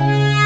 Música